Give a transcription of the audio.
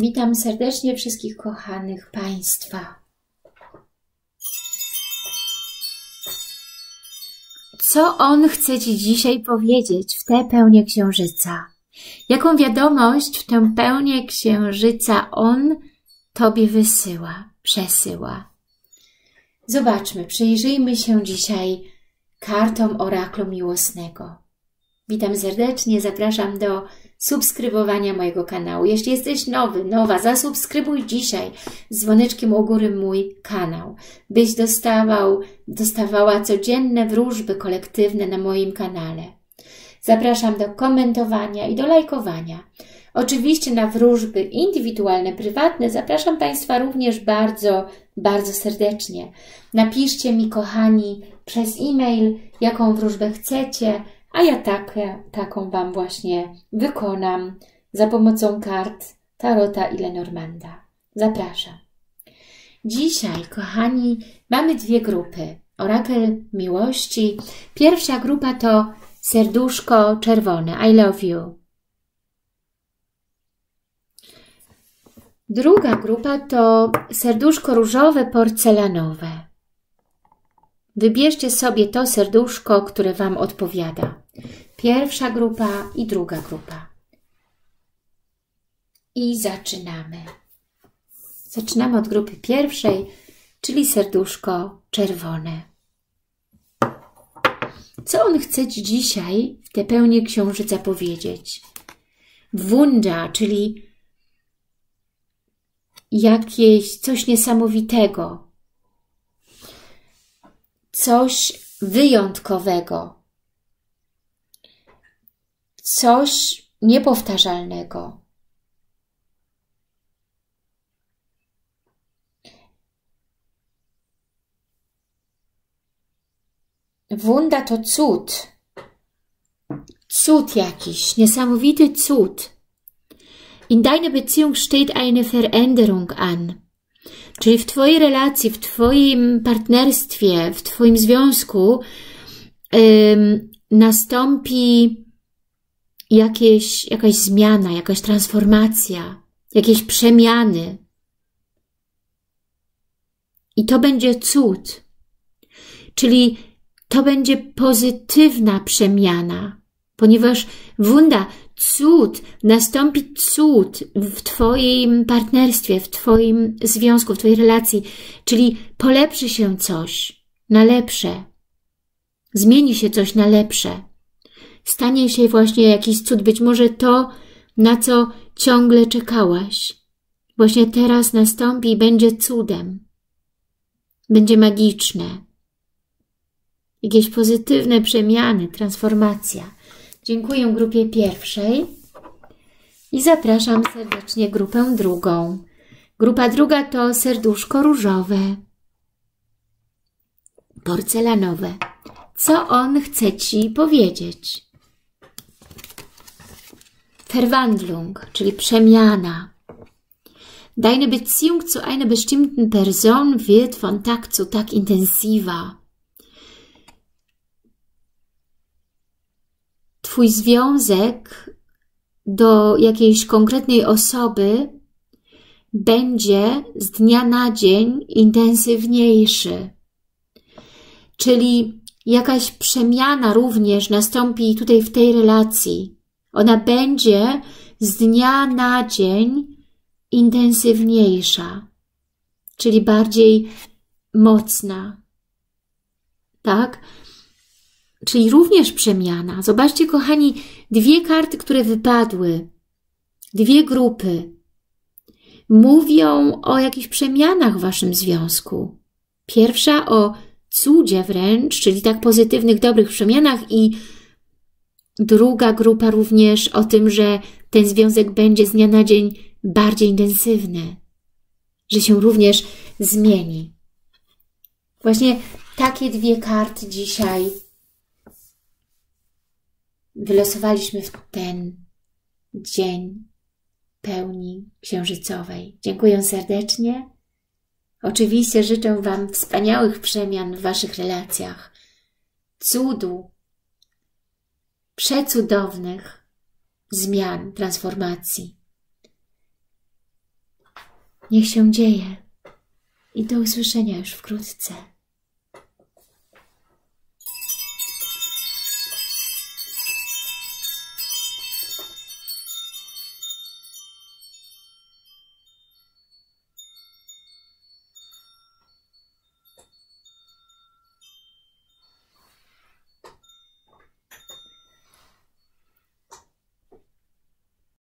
Witam serdecznie wszystkich kochanych Państwa. Co On chce Ci dzisiaj powiedzieć w tę pełnię Księżyca? Jaką wiadomość w tę pełnię Księżyca On Tobie wysyła, przesyła? Zobaczmy, przyjrzyjmy się dzisiaj kartom oraklu miłosnego. Witam serdecznie, zapraszam do subskrybowania mojego kanału. Jeśli jesteś nowy, nowa, zasubskrybuj dzisiaj z dzwoneczkiem u góry mój kanał, byś dostawał, dostawała codzienne wróżby kolektywne na moim kanale. Zapraszam do komentowania i do lajkowania. Oczywiście na wróżby indywidualne, prywatne zapraszam Państwa również bardzo, bardzo serdecznie. Napiszcie mi, kochani, przez e-mail, jaką wróżbę chcecie, a ja taką Wam właśnie wykonam za pomocą kart Tarota i Lenormanda. Zapraszam. Dzisiaj, kochani, mamy dwie grupy. Orakel Miłości. Pierwsza grupa to serduszko czerwone. I love you. Druga grupa to serduszko różowe porcelanowe. Wybierzcie sobie to serduszko, które Wam odpowiada. Pierwsza grupa i druga grupa. I zaczynamy. Zaczynamy od grupy pierwszej, czyli serduszko czerwone. Co on chce Ci dzisiaj w tę pełnię księżyca powiedzieć? Wunda, czyli jakieś coś niesamowitego, coś wyjątkowego, coś niepowtarzalnego. Wunda to cud. Cud jakiś, niesamowity cud. In deiner Beziehung steht eine Veränderung an. Czyli w Twojej relacji, w Twoim partnerstwie, w Twoim związku ym, nastąpi jakieś, jakaś zmiana, jakaś transformacja, jakieś przemiany. I to będzie cud. Czyli to będzie pozytywna przemiana, ponieważ wunda cud, nastąpi cud w Twoim partnerstwie, w Twoim związku, w Twojej relacji, czyli polepszy się coś na lepsze, zmieni się coś na lepsze, stanie się właśnie jakiś cud, być może to, na co ciągle czekałaś, właśnie teraz nastąpi i będzie cudem, będzie magiczne, jakieś pozytywne przemiany, transformacja. Dziękuję grupie pierwszej i zapraszam serdecznie grupę drugą. Grupa druga to serduszko różowe, porcelanowe. Co on chce Ci powiedzieć? Verwandlung, czyli przemiana. Deine Beziehung zu einer bestimmten Person wird von Tag zu Tag intensiver. Twój związek do jakiejś konkretnej osoby będzie z dnia na dzień intensywniejszy. Czyli jakaś przemiana również nastąpi tutaj w tej relacji. Ona będzie z dnia na dzień intensywniejsza, czyli bardziej mocna. Tak? czyli również przemiana. Zobaczcie, kochani, dwie karty, które wypadły, dwie grupy, mówią o jakichś przemianach w Waszym związku. Pierwsza o cudzie wręcz, czyli tak pozytywnych, dobrych przemianach i druga grupa również o tym, że ten związek będzie z dnia na dzień bardziej intensywny, że się również zmieni. Właśnie takie dwie karty dzisiaj wylosowaliśmy w ten dzień pełni księżycowej. Dziękuję serdecznie. Oczywiście życzę Wam wspaniałych przemian w Waszych relacjach, cudu, przecudownych zmian, transformacji. Niech się dzieje. I do usłyszenia już wkrótce.